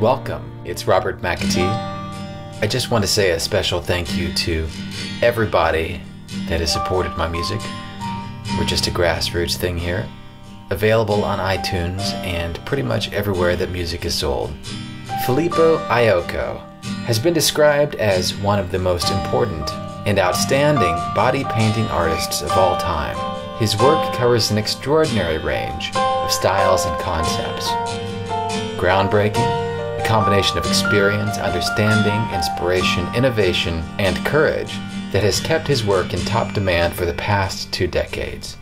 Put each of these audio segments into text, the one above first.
Welcome, it's Robert McAtee. I just want to say a special thank you to everybody that has supported my music. We're just a grassroots thing here, available on iTunes and pretty much everywhere that music is sold. Filippo Ioco has been described as one of the most important and outstanding body painting artists of all time. His work covers an extraordinary range of styles and concepts. Groundbreaking, combination of experience, understanding, inspiration, innovation, and courage that has kept his work in top demand for the past two decades.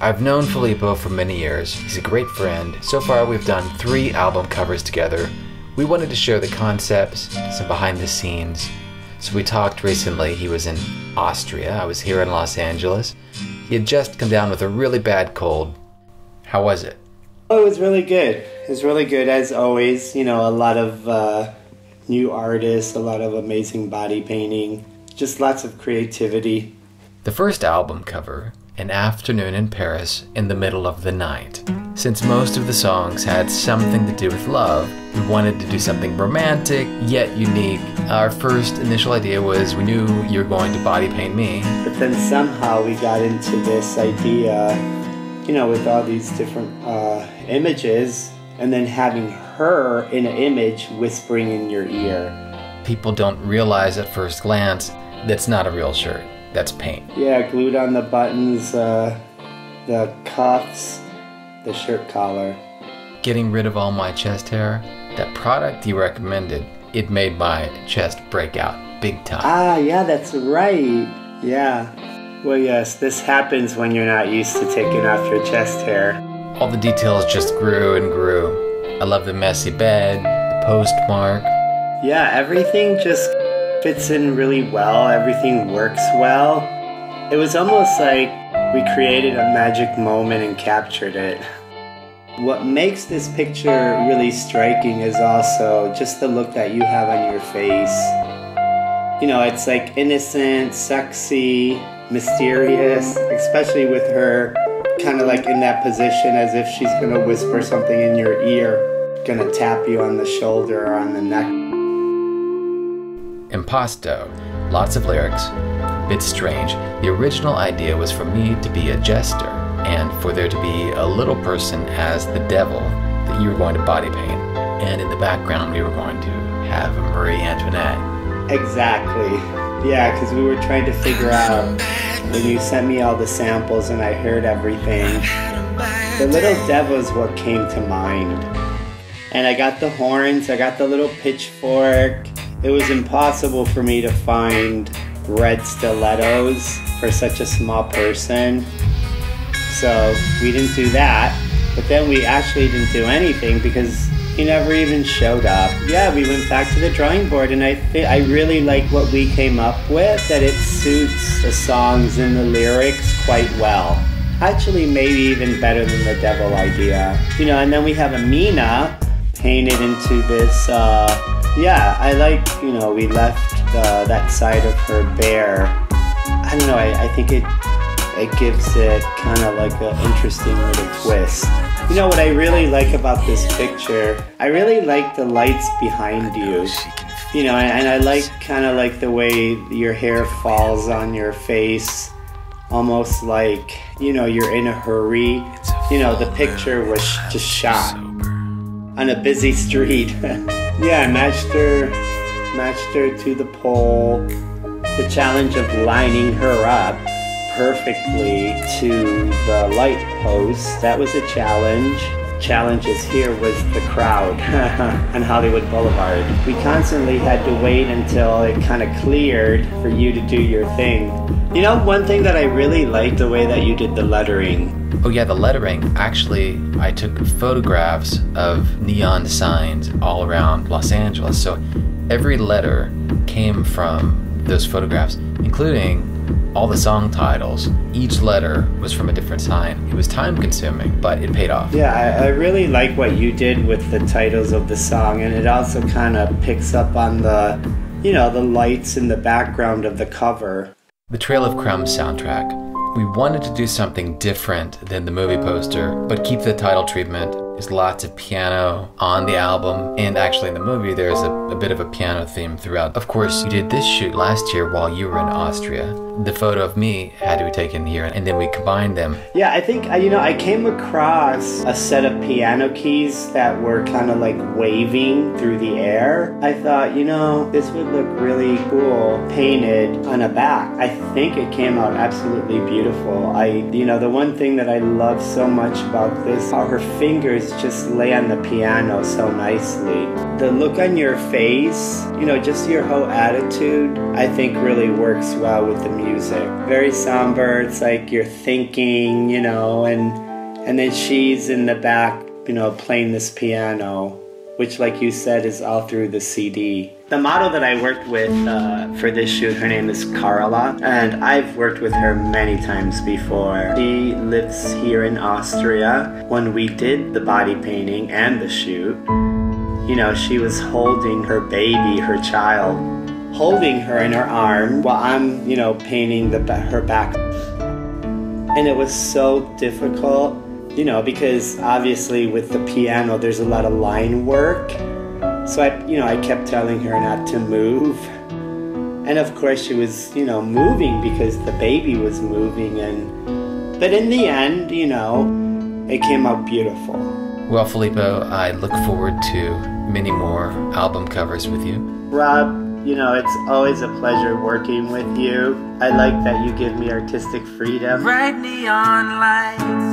I've known Filippo for many years. He's a great friend. So far, we've done three album covers together. We wanted to share the concepts, some behind the scenes. So we talked recently. He was in Austria. I was here in Los Angeles. He had just come down with a really bad cold. How was it? Oh, it was really good. It was really good as always. You know, a lot of uh, new artists, a lot of amazing body painting, just lots of creativity. The first album cover, An Afternoon in Paris in the Middle of the Night. Since most of the songs had something to do with love, we wanted to do something romantic yet unique. Our first initial idea was we knew you were going to body paint me. But then somehow we got into this idea, you know, with all these different uh, images, and then having her in an image whispering in your ear. People don't realize at first glance that's not a real shirt, that's paint. Yeah, glued on the buttons, uh, the cuffs, the shirt collar. Getting rid of all my chest hair, that product you recommended, it made my chest break out big time. Ah, yeah, that's right. Yeah. Well, yes, this happens when you're not used to taking off your chest hair. All the details just grew and grew. I love the messy bed, the postmark. Yeah, everything just fits in really well, everything works well. It was almost like we created a magic moment and captured it. What makes this picture really striking is also just the look that you have on your face. You know, it's like innocent, sexy, mysterious, especially with her kind of like in that position as if she's gonna whisper something in your ear, gonna tap you on the shoulder or on the neck. Impasto, lots of lyrics, a bit strange. The original idea was for me to be a jester and for there to be a little person as the devil that you were going to body paint. And in the background, we were going to have Marie Antoinette. Exactly. Yeah, because we were trying to figure out when you sent me all the samples and I heard everything. The little devil is what came to mind. And I got the horns, I got the little pitchfork. It was impossible for me to find red stilettos for such a small person. So we didn't do that. But then we actually didn't do anything because he never even showed up. Yeah, we went back to the drawing board, and I th- I really like what we came up with. That it suits the songs and the lyrics quite well. Actually, maybe even better than the devil idea. You know, and then we have Ameenah painted into this. Uh, yeah, I like. You know, we left uh, that side of her bare. I don't know. I, I think it it gives it kind of like an interesting little twist. You know what I really like about this picture? I really like the lights behind you. You know, and I like kind of like the way your hair falls on your face, almost like, you know, you're in a hurry. You know, the picture was just shot on a busy street. yeah, I matched her, matched her to the pole. The challenge of lining her up perfectly to the light post. That was a challenge. Challenges here was the crowd on Hollywood Boulevard. We constantly had to wait until it kind of cleared for you to do your thing. You know, one thing that I really liked the way that you did the lettering. Oh, yeah, the lettering. Actually, I took photographs of neon signs all around Los Angeles. So every letter came from those photographs, including all the song titles. Each letter was from a different sign. It was time consuming, but it paid off. Yeah, I, I really like what you did with the titles of the song, and it also kind of picks up on the, you know, the lights in the background of the cover. The Trail of Crumbs soundtrack. We wanted to do something different than the movie poster, but keep the title treatment There's lots of piano on the album, and actually in the movie, there's a, a bit of a piano theme throughout. Of course, you did this shoot last year while you were in Austria. The photo of me had to be taken here, and then we combined them. Yeah, I think, you know, I came across a set of piano keys that were kind of like waving through the air. I thought, you know, this would look really cool painted on a back. I think it came out absolutely beautiful. I, you know, the one thing that I love so much about this are her fingers just lay on the piano so nicely. The look on your face, you know, just your whole attitude, I think really works well with the music. Very somber, it's like you're thinking, you know, and and then she's in the back, you know, playing this piano, which like you said is all through the CD. The model that I worked with uh, for this shoot, her name is Carla, and I've worked with her many times before. She lives here in Austria. When we did the body painting and the shoot, you know, she was holding her baby, her child, holding her in her arm while I'm, you know, painting the her back. And it was so difficult, you know, because obviously with the piano, there's a lot of line work so I, you know, I kept telling her not to move. And of course she was, you know, moving because the baby was moving and but in the end, you know, it came out beautiful. Well, Filippo, I look forward to many more album covers with you. Rob, you know, it's always a pleasure working with you. I like that you give me artistic freedom. Bright neon lights.